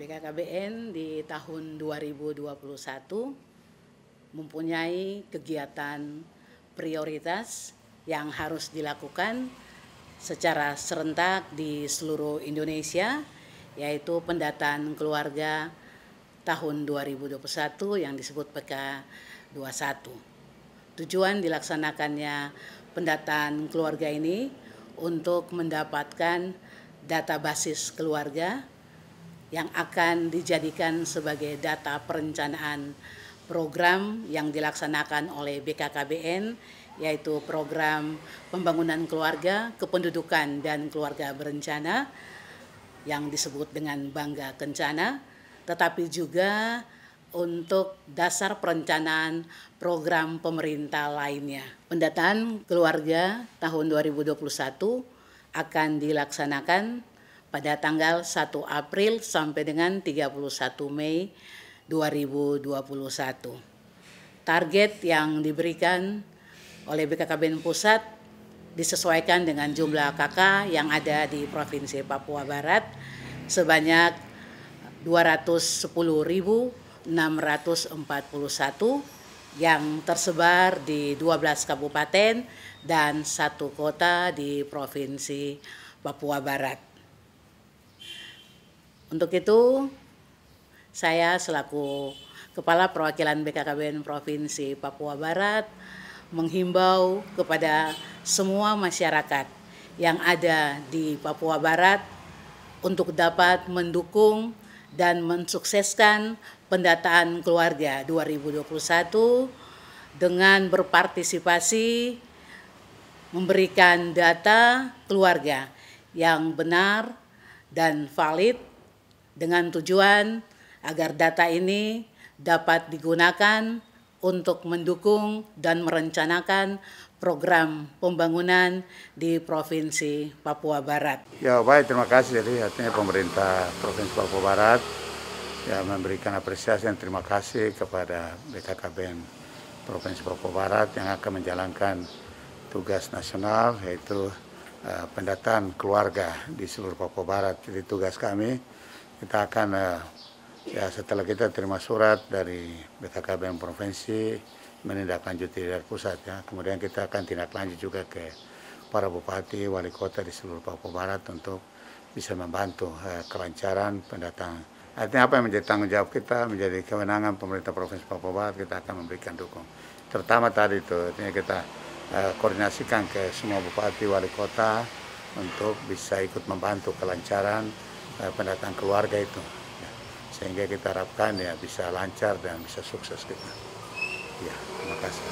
BKKBN di tahun 2021 mempunyai kegiatan prioritas yang harus dilakukan secara serentak di seluruh Indonesia yaitu pendataan keluarga tahun 2021 yang disebut PK 21. Tujuan dilaksanakannya pendataan keluarga ini untuk mendapatkan data basis keluarga yang akan dijadikan sebagai data perencanaan program yang dilaksanakan oleh BKKBN yaitu program pembangunan keluarga, kependudukan dan keluarga berencana yang disebut dengan Bangga Kencana, tetapi juga untuk dasar perencanaan program pemerintah lainnya. Pendataan keluarga tahun 2021 akan dilaksanakan pada tanggal 1 April sampai dengan 31 Mei 2021. Target yang diberikan oleh BKKBN Pusat disesuaikan dengan jumlah KK yang ada di Provinsi Papua Barat sebanyak 210.641 yang tersebar di 12 kabupaten dan satu kota di Provinsi Papua Barat. Untuk itu, saya selaku Kepala Perwakilan BKKBN Provinsi Papua Barat menghimbau kepada semua masyarakat yang ada di Papua Barat untuk dapat mendukung dan mensukseskan pendataan keluarga 2021 dengan berpartisipasi memberikan data keluarga yang benar dan valid dengan tujuan agar data ini dapat digunakan untuk mendukung dan merencanakan program pembangunan di Provinsi Papua Barat. Ya baik, terima kasih. Jadi artinya pemerintah Provinsi Papua Barat ya memberikan apresiasi dan terima kasih kepada BKKBN Provinsi Papua Barat yang akan menjalankan tugas nasional yaitu uh, pendataan keluarga di seluruh Papua Barat. Jadi tugas kami kita akan uh, ya setelah kita terima surat dari BKKBN provinsi menindaklanjuti dari pusat ya. Kemudian kita akan tindak lanjut juga ke para bupati wali kota di seluruh Papua Barat untuk bisa membantu uh, kelancaran pendataan artinya apa yang menjadi tanggung jawab kita menjadi kewenangan pemerintah provinsi Papua Barat kita akan memberikan dukung. Terutama tadi itu artinya kita uh, koordinasikan ke semua bupati wali kota untuk bisa ikut membantu kelancaran Eh, pendatang keluarga itu. Ya. Sehingga kita harapkan ya bisa lancar dan bisa sukses kita. Ya terima kasih.